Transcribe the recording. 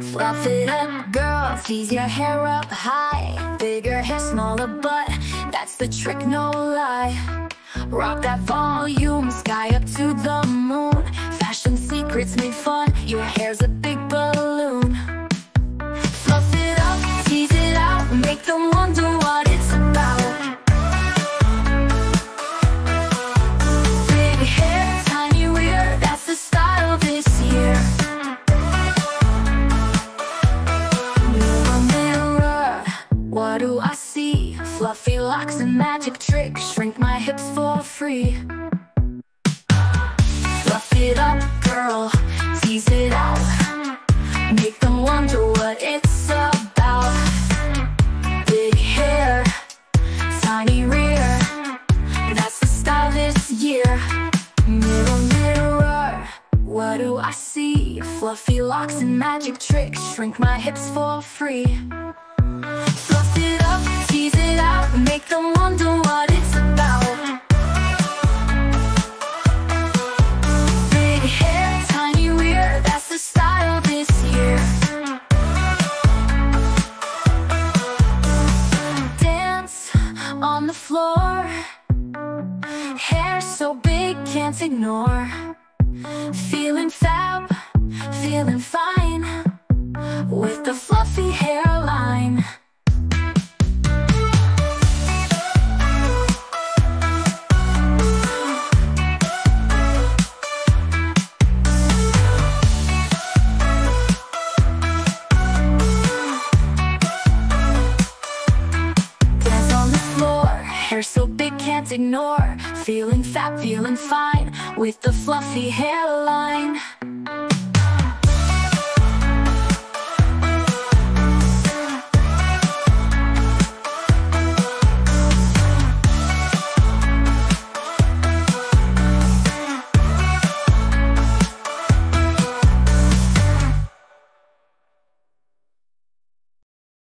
Fluff it up, girl, tease your hair up high. Bigger hair, smaller butt, that's the trick, no lie. Rock that volume, sky up to the moon. Fashion secrets do I see? Fluffy locks and magic tricks. Shrink my hips for free. Fluff it up, girl, tease it out. Make them wonder what it's about. Big hair, tiny rear. That's the style this year. Mirror, mirror, what do I see? Fluffy locks and magic tricks. Shrink my hips for free Make them wonder what it's about. Big hair, tiny That's the style this year. Dance on the floor. Hair so big, can't ignore. Feeling fab, feeling fine hair so big can't ignore. Feeling fat, feeling fine With the fluffy hairline